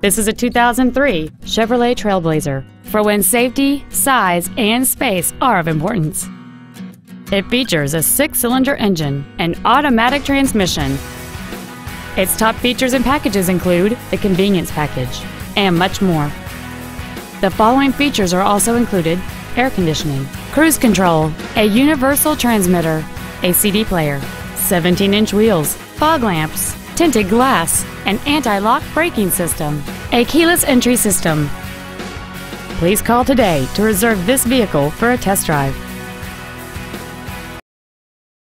This is a 2003 Chevrolet Trailblazer for when safety, size, and space are of importance. It features a six-cylinder engine, an automatic transmission. Its top features and packages include the convenience package and much more. The following features are also included air conditioning, cruise control, a universal transmitter, a CD player, 17-inch wheels, fog lamps, tinted glass, an anti-lock braking system, a keyless entry system. Please call today to reserve this vehicle for a test drive.